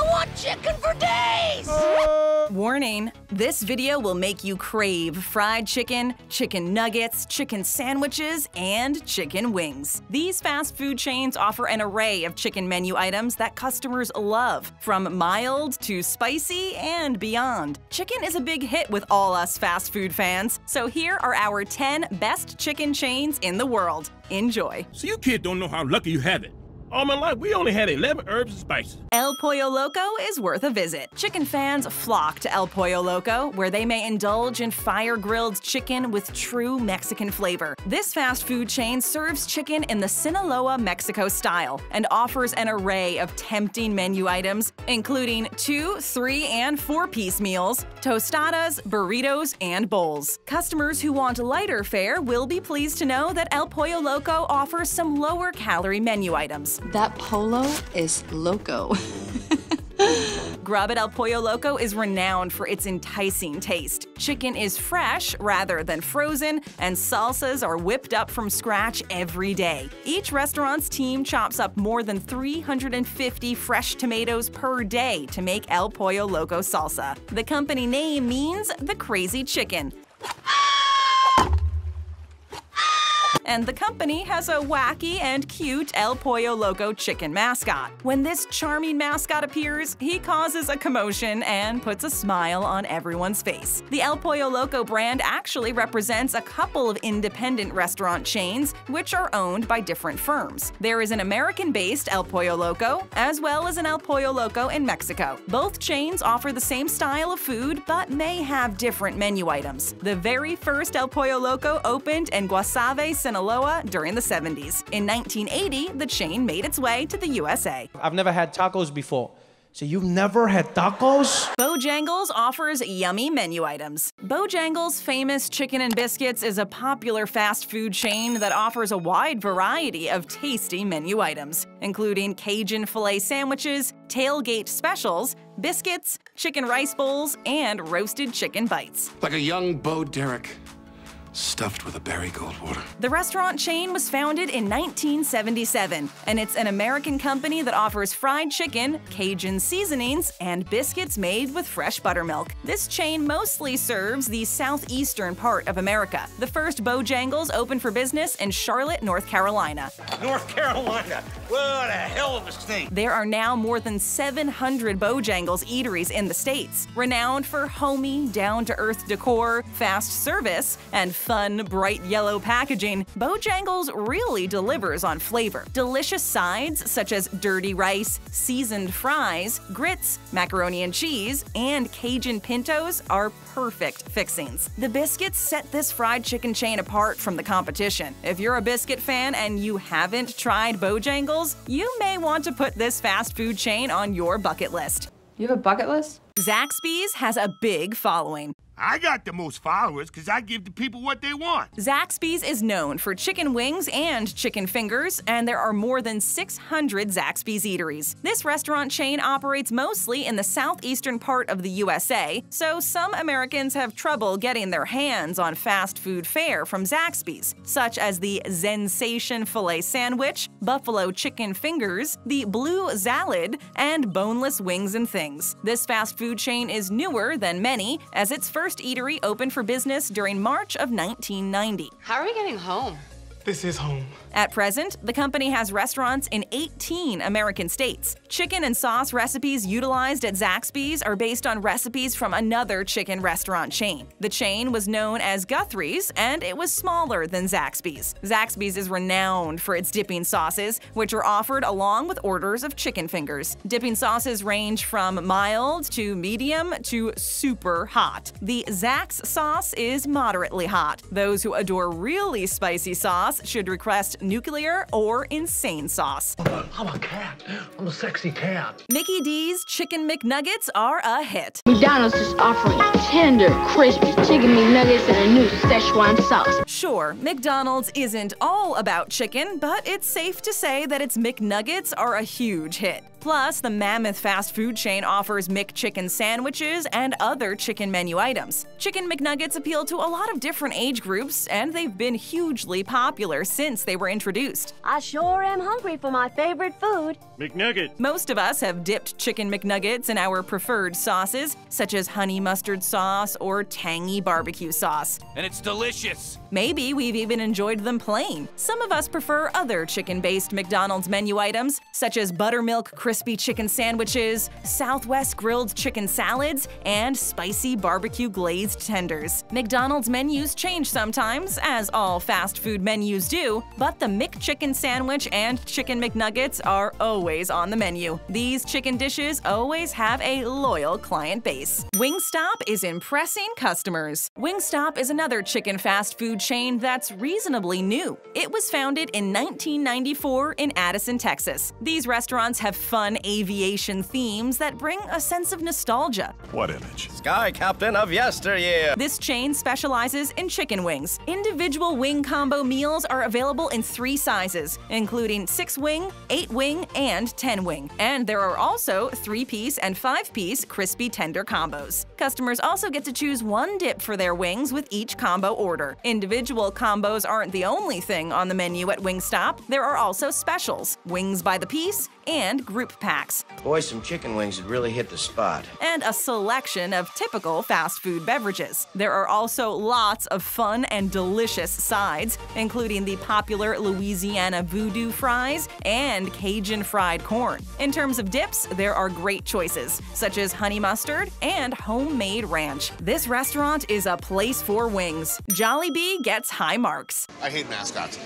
I want chicken for days! Warning this video will make you crave fried chicken, chicken nuggets, chicken sandwiches, and chicken wings. These fast food chains offer an array of chicken menu items that customers love, from mild to spicy and beyond. Chicken is a big hit with all us fast food fans, so here are our 10 best chicken chains in the world. Enjoy. So you kid don't know how lucky you have it. All my life, we only had 11 herbs and spices. El Pollo Loco is worth a visit. Chicken fans flock to El Pollo Loco, where they may indulge in fire grilled chicken with true Mexican flavor. This fast food chain serves chicken in the Sinaloa, Mexico style and offers an array of tempting menu items, including two, three, and four piece meals, tostadas, burritos, and bowls. Customers who want lighter fare will be pleased to know that El Pollo Loco offers some lower calorie menu items. That polo is loco. Grub at El Pollo Loco is renowned for its enticing taste. Chicken is fresh rather than frozen, and salsas are whipped up from scratch every day. Each restaurant's team chops up more than 350 fresh tomatoes per day to make El Pollo Loco salsa. The company name means the crazy chicken. And the company has a wacky and cute El Pollo Loco chicken mascot. When this charming mascot appears, he causes a commotion and puts a smile on everyone's face. The El Pollo Loco brand actually represents a couple of independent restaurant chains, which are owned by different firms. There is an American-based El Pollo Loco, as well as an El Pollo Loco in Mexico. Both chains offer the same style of food, but may have different menu items. The very first El Pollo Loco opened in Guasave, Sinaloa, Sinaloa during the 70s. In 1980, the chain made its way to the USA. I've never had tacos before. So you've never had tacos? Bojangles offers yummy menu items. Bojangles' famous chicken and biscuits is a popular fast food chain that offers a wide variety of tasty menu items, including Cajun filet sandwiches, tailgate specials, biscuits, chicken rice bowls, and roasted chicken bites. Like a young Bo Derek stuffed with a Barry Goldwater. The restaurant chain was founded in 1977, and it's an American company that offers fried chicken, Cajun seasonings, and biscuits made with fresh buttermilk. This chain mostly serves the southeastern part of America. The first Bojangles opened for business in Charlotte, North Carolina. North Carolina? What a hell of a state! There are now more than 700 Bojangles eateries in the States, renowned for homey, down-to-earth decor, fast service, and fun, bright yellow packaging, Bojangles really delivers on flavor. Delicious sides such as dirty rice, seasoned fries, grits, macaroni and cheese, and Cajun pintos are perfect fixings. The biscuits set this fried chicken chain apart from the competition. If you're a biscuit fan and you haven't tried Bojangles, you may want to put this fast food chain on your bucket list. You have a bucket list? Zaxby's has a big following. I got the most followers because I give the people what they want. Zaxby's is known for chicken wings and chicken fingers, and there are more than 600 Zaxby's eateries. This restaurant chain operates mostly in the southeastern part of the USA, so some Americans have trouble getting their hands on fast food fare from Zaxby's, such as the Zensation filet sandwich, buffalo chicken fingers, the blue salad, and boneless wings and things. This fast food chain is newer than many, as its first eatery opened for business during March of 1990. How are we getting home? This is home. At present, the company has restaurants in 18 American states. Chicken and sauce recipes utilized at Zaxby's are based on recipes from another chicken restaurant chain. The chain was known as Guthrie's, and it was smaller than Zaxby's. Zaxby's is renowned for its dipping sauces, which are offered along with orders of chicken fingers. Dipping sauces range from mild to medium to super hot. The Zax sauce is moderately hot. Those who adore really spicy sauce should request nuclear or insane sauce. I'm a cat. I'm a sexy cat. Mickey D's Chicken McNuggets are a hit. McDonald's is offering tender, crispy chicken McNuggets and a new Szechuan sauce. Sure, McDonald's isn't all about chicken, but it's safe to say that its McNuggets are a huge hit. Plus, the mammoth fast food chain offers McChicken sandwiches and other chicken menu items. Chicken McNuggets appeal to a lot of different age groups, and they've been hugely popular since they were introduced. I sure am hungry for my favorite food. McNugget. Most of us have dipped chicken McNuggets in our preferred sauces, such as honey mustard sauce or tangy barbecue sauce. And it's delicious. Maybe we've even enjoyed them plain. Some of us prefer other chicken based McDonald's menu items, such as buttermilk crispy chicken sandwiches, Southwest grilled chicken salads, and spicy barbecue glazed tenders. McDonald's menus change sometimes, as all fast food menus do, but the McChicken sandwich and chicken McNuggets are always on the menu. These chicken dishes always have a loyal client base. Wingstop is impressing customers. Wingstop is another chicken fast food chain that's reasonably new. It was founded in 1994 in Addison, Texas. These restaurants have fun aviation themes that bring a sense of nostalgia. What image? Sky Captain of yesteryear. This chain specializes in chicken wings. Individual wing combo meals are available in three sizes, including 6 wing, 8 wing, and 10 wing. And there are also 3 piece and 5 piece crispy tender combos. Customers also get to choose one dip for their wings with each combo order. Individual combos aren't the only thing on the menu at Wingstop. There are also specials, wings by the piece, and group packs, Boy, some chicken wings had really hit the spot. and a selection of typical fast food beverages. There are also lots of fun and delicious sides, including the popular Louisiana voodoo fries and Cajun fried corn. In terms of dips, there are great choices, such as honey mustard and homemade ranch. This restaurant is a place for wings. Jollibee gets high marks. I hate mascots.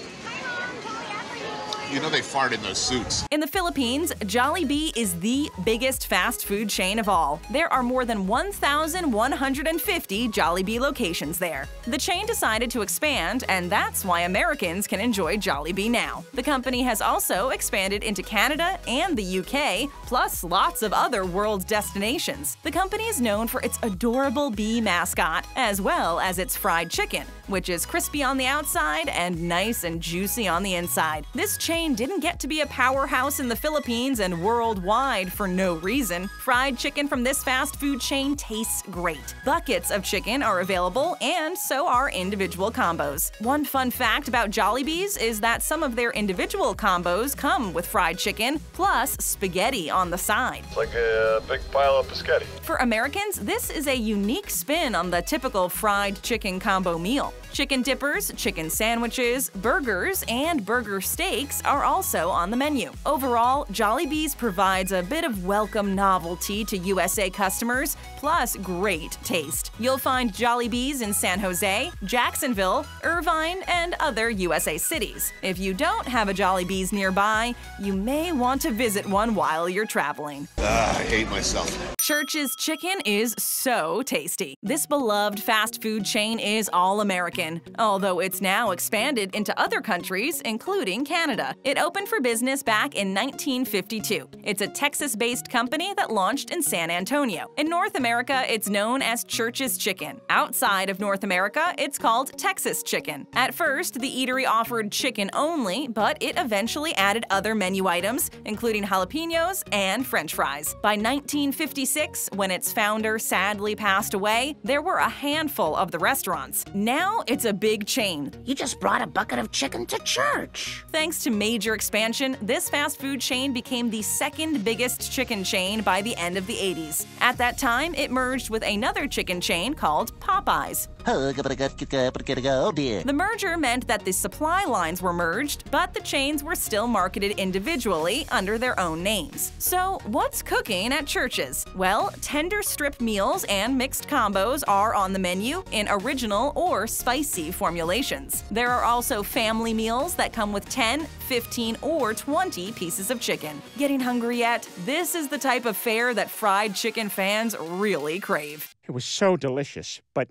You know they fart in those suits. In the Philippines, Jollibee is the biggest fast food chain of all. There are more than 1,150 Jollibee locations there. The chain decided to expand, and that's why Americans can enjoy Jollibee now. The company has also expanded into Canada and the UK, plus lots of other world destinations. The company is known for its adorable bee mascot, as well as its fried chicken, which is crispy on the outside and nice and juicy on the inside. This chain didn't get to be a powerhouse in the Philippines and worldwide for no reason. Fried chicken from this fast food chain tastes great. Buckets of chicken are available, and so are individual combos. One fun fact about Jollibees is that some of their individual combos come with fried chicken plus spaghetti on the side. It's like a big pile of biscotti. For Americans, this is a unique spin on the typical fried chicken combo meal. Chicken dippers, chicken sandwiches, burgers, and burger steaks are also on the menu. Overall, Jollibee's provides a bit of welcome novelty to USA customers, plus great taste. You'll find Jollibee's in San Jose, Jacksonville, Irvine, and other USA cities. If you don't have a Jollibee's nearby, you may want to visit one while you're traveling. Ah, I hate myself. Church's chicken is so tasty. This beloved fast food chain is all American, although it's now expanded into other countries, including Canada. It opened for business back in 1952. It's a Texas based company that launched in San Antonio. In North America, it's known as Church's Chicken. Outside of North America, it's called Texas Chicken. At first, the eatery offered chicken only, but it eventually added other menu items, including jalapenos and french fries. By 1956, when its founder sadly passed away, there were a handful of the restaurants. Now it's a big chain. You just brought a bucket of chicken to church. Thanks to major expansion, this fast food chain became the second biggest chicken chain by the end of the 80s. At that time, it merged with another chicken chain called Popeyes. The merger meant that the supply lines were merged, but the chains were still marketed individually under their own names. So, what's cooking at Church's? Well, tender strip meals and mixed combos are on the menu in original or spicy formulations. There are also family meals that come with 10, 15, or 20 pieces of chicken. Getting hungry yet? This is the type of fare that fried chicken fans really crave. It was so delicious, but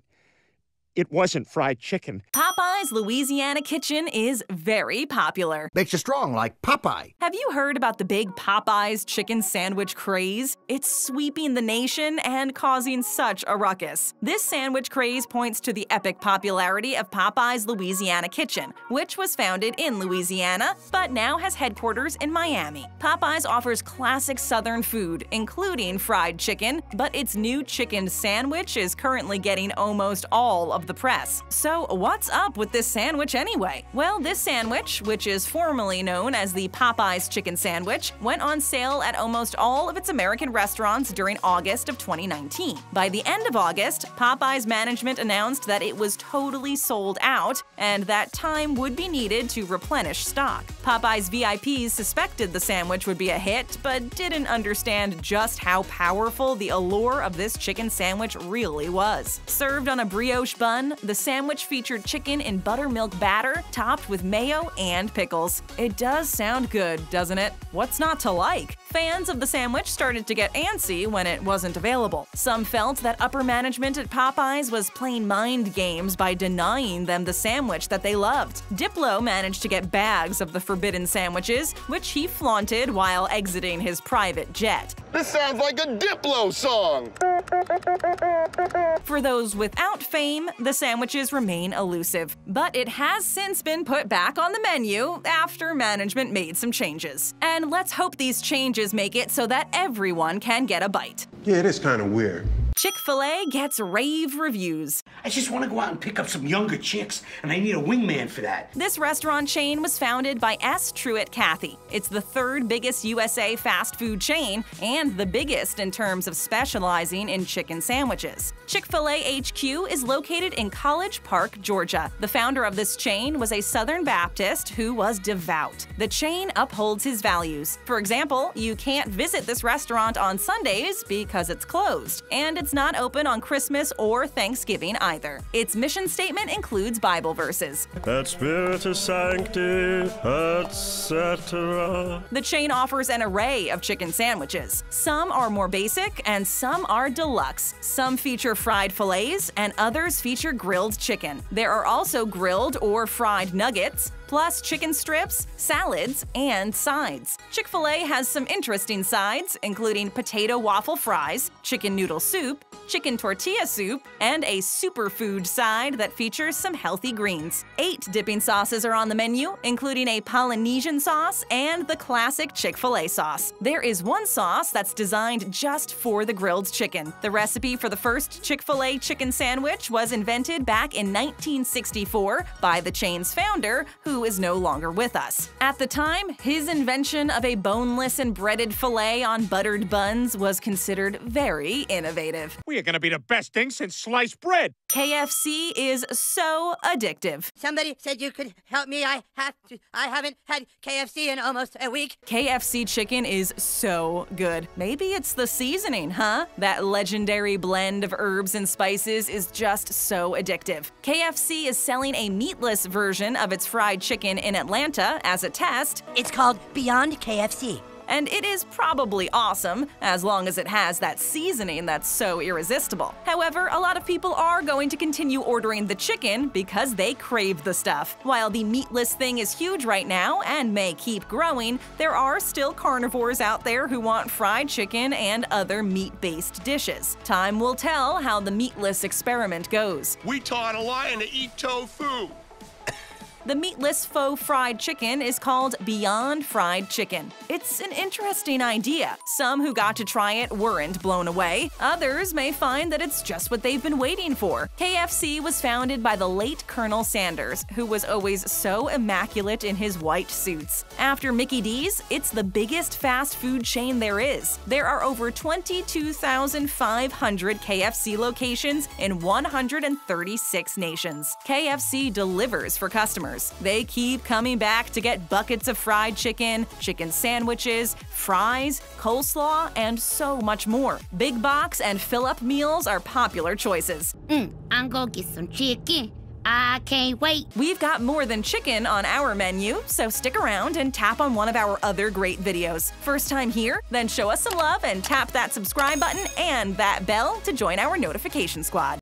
it wasn't fried chicken. Popeye's Louisiana Kitchen is very popular. Makes you strong like Popeye. Have you heard about the big Popeye's chicken sandwich craze? It's sweeping the nation and causing such a ruckus. This sandwich craze points to the epic popularity of Popeye's Louisiana Kitchen, which was founded in Louisiana but now has headquarters in Miami. Popeye's offers classic Southern food, including fried chicken, but its new chicken sandwich is currently getting almost all of the press. So, what's up with this sandwich anyway? Well, this sandwich, which is formerly known as the Popeye's Chicken Sandwich, went on sale at almost all of its American restaurants during August of 2019. By the end of August, Popeye's management announced that it was totally sold out and that time would be needed to replenish stock. Popeye's VIPs suspected the sandwich would be a hit, but didn't understand just how powerful the allure of this chicken sandwich really was. Served on a brioche bun, the sandwich featured chicken in buttermilk batter topped with mayo and pickles. It does sound good, doesn't it? What's not to like? Fans of the sandwich started to get antsy when it wasn't available. Some felt that upper management at Popeyes was playing mind games by denying them the sandwich that they loved. Diplo managed to get bags of the forbidden sandwiches, which he flaunted while exiting his private jet. This sounds like a Diplo song. For those without fame, the sandwiches remain elusive, but it has since been put back on the menu after management made some changes. And let's hope these changes make it so that everyone can get a bite. Yeah, it is kind of weird. Chick fil A gets rave reviews. I just want to go out and pick up some younger chicks, and I need a wingman for that. This restaurant chain was founded by S. Truett Cathy. It's the third biggest USA fast food chain and the biggest in terms of specializing in chicken sandwiches. Chick fil A HQ is located in College Park, Georgia. The founder of this chain was a Southern Baptist who was devout. The chain upholds his values. For example, you can't visit this restaurant on Sundays because it's closed, and it's not open on Christmas or Thanksgiving either. Its mission statement includes Bible verses. Et Spiritus Sancti, etc. The chain offers an array of chicken sandwiches. Some are more basic and some are deluxe. Some feature fried fillets and others feature grilled chicken. There are also grilled or fried nuggets, plus chicken strips, salads, and sides. Chick fil A has some interesting sides, including potato waffle fries, chicken noodle soup, chicken tortilla soup, and a superfood side that features some healthy greens. Eight dipping sauces are on the menu, including a Polynesian sauce and the classic Chick fil A sauce. There is one sauce that's designed just for the grilled chicken. The recipe for the first Chick fil A chicken sandwich was invented back in 1964 by the chain's founder, who is no longer with us. At the time, his invention of a boneless and breaded filet on buttered buns was considered very innovative. We are going to be the best thing since sliced bread. KFC is so addictive. Somebody said you could help me. I have to. I haven't had KFC in almost a week. KFC chicken is so good. Maybe it's the seasoning, huh? That legendary blend of herbs and spices is just so addictive. KFC is selling a meatless version of its fried chicken in Atlanta as a test. It's called Beyond KFC. And it is probably awesome, as long as it has that seasoning that's so irresistible. However, a lot of people are going to continue ordering the chicken because they crave the stuff. While the meatless thing is huge right now and may keep growing, there are still carnivores out there who want fried chicken and other meat-based dishes. Time will tell how the meatless experiment goes. We taught a lion to eat tofu. The meatless faux fried chicken is called Beyond Fried Chicken. It's an interesting idea. Some who got to try it weren't blown away. Others may find that it's just what they've been waiting for. KFC was founded by the late Colonel Sanders, who was always so immaculate in his white suits. After Mickey D's, it's the biggest fast food chain there is. There are over 22,500 KFC locations in 136 nations. KFC delivers for customers. They keep coming back to get buckets of fried chicken, chicken sandwiches, fries, coleslaw, and so much more. Big box and fill up meals are popular choices. Mm, I'm gonna get some chicken. I can't wait. We've got more than chicken on our menu, so stick around and tap on one of our other great videos. First time here? Then show us some love and tap that subscribe button and that bell to join our notification squad.